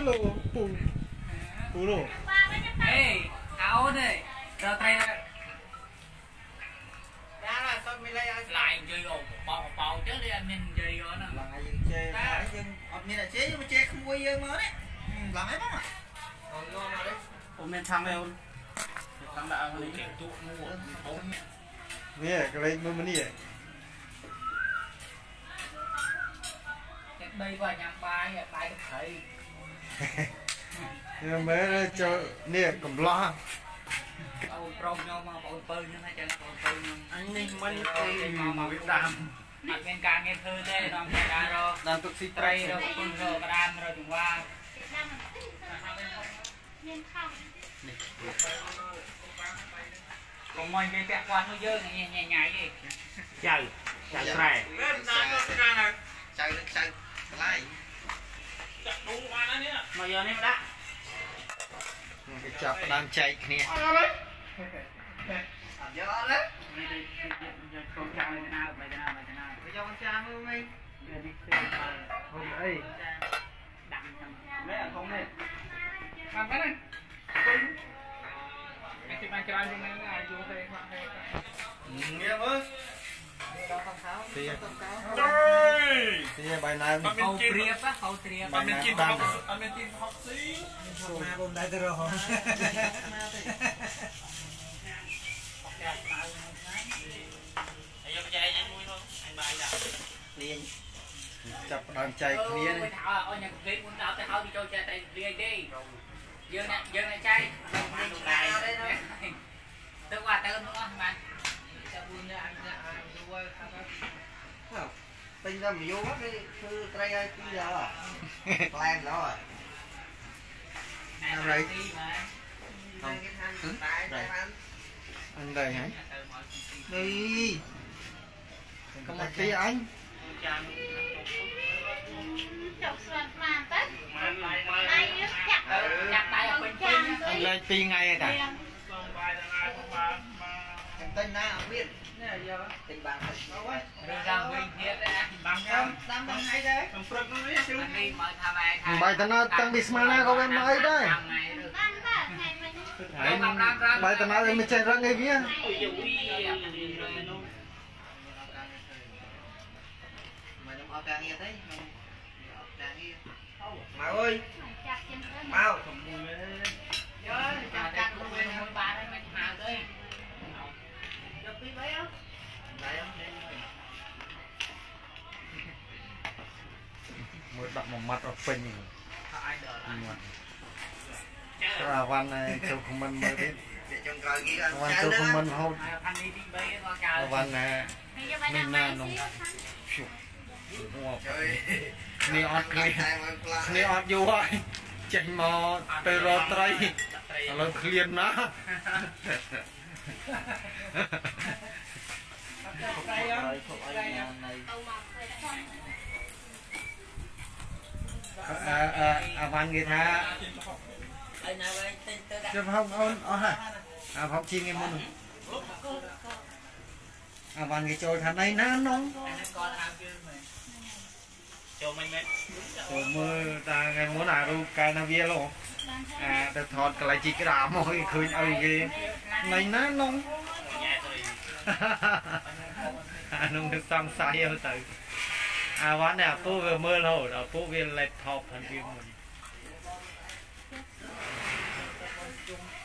dulu pu dulu hey áo này giờ tay này đã là tôi mới lấy anh lại chơi ồn bao bao chứ đi anh mình chơi rồi nè lại dừng chơi lại dừng ọt mình là chế mà chơi không quay dừng nữa đấy làm ấy bóng à còn ngon rồi đấy ôm nên thăng đây ôm thăng đã lấy kiểu tụ mua bốn nè cái này, mới mới đi đây qua nhắm bài bài thầy ខ្ញុំមើលចូលនេះកំឡោះអូនប្រុសខ្ញុំមកបងពៅខ្ញុំហ្នឹងចឹងបងពៅខ្ញុំអញនេះមិនទេមកមកវាដាំអត់មានការងារធ្វើទេដល់តែការរកដល់ទុកស៊ីត្រីរកពុនរកក្រាមរកចង្វាមានខំនេះកុំមកនិយាយពាក់ព័ន្ធនោះយើងញ៉ៃញ៉ៃឯងចៅចៅត្រែមែនណាស់នោះកាលចៅនឹងចៅកន្លែងមកយកនេះមកដាក់គេចាប់ដើមចែកគ្នាអត់ទេអត់យកអត់ទេយកខ្លួនចាំណាបែរណាបែរណាយកចាមើលមិញនេះទេហូបអីដាក់ចាំមែនអត់គុំទេបានទេគេទីបានក្រៅយើងនឹងអាចយកទៅខ្វះទេងាកមើលដល់សំខោសំខោទីបាយឡើងហៅព្រៀបហៅព្រៀបអត់មានជីនហុកអត់មានជីនហុកស៊ីមកបងដែរទៅរហូតមកទេយកចែកអញមួយនោះអញបាយដាក់លាញចាប់ដើមចែកគ្នាអឺឲ្យញ៉ាំគេមុនដល់ទៅហើយចូលចែកតែលាយទេយើងយើងចែកទៅមយូរហ្នឹងគឺត្រីហើយពីរដល់ក្លែងដល់ហើយ à. không ừ. đây anh đây hả đi có một tí anh chọc mà tết. anh lên tí ngay cả ខ្ញុំទិញណាអត់មាននេះយកទិញបានទៅរឿងឡើងវិញទៀតឯងបាំងខ្ញុំតាមដល់ថ្ងៃដែរខ្ញុំព្រឹកនោះនេះជឿនេះមកថាម៉ែថាបាយតាណាតាំងពីស្មានណាក៏វាមកអីដែរបានបាទថ្ងៃមិញបាយតាណាតែមិនចេះរឹងអីវាអូយវីមកខ្ញុំអត់ការងារទេខ្ញុំអត់ការងារមកអើយចាក់ខ្ញុំក់មួយម៉ាត់អស់ពេញហ្នឹងត្រូវអាវ៉ាន់ចូលខមមិនមើលទៀតចុងក្រោយគេអាវ៉ាន់ចូលខមមិនហូតអាវ៉ាន់ណាមានណានោះឈប់នេះអត់ឃើញនេះអត់យូរហើយចេញមកទៅរកត្រីឥឡូវឃ្លានណាត្រីអត់ត្រីអត់ទៅមកឃើញអាវ៉ាន់គេថាហើយណាវិញទិញទៅដាក់ចាំហុកអូនអស់ហើយអាហុកជាងគេមុនអាវ៉ាន់គេចូលថាណៃណានងចូលមិនមែនចូលមើលតាថ្ងៃមុនអារូបកែណាវាលោអាទៅថតកន្លែងជីក្រាមកគេឃើញអីគេណៃណានងអានោះនឹងសំសាយទៅអាវ៉ាន់នេះអាពូវាមើលហូតអាពូវា laptop ហ្នឹងវាមិន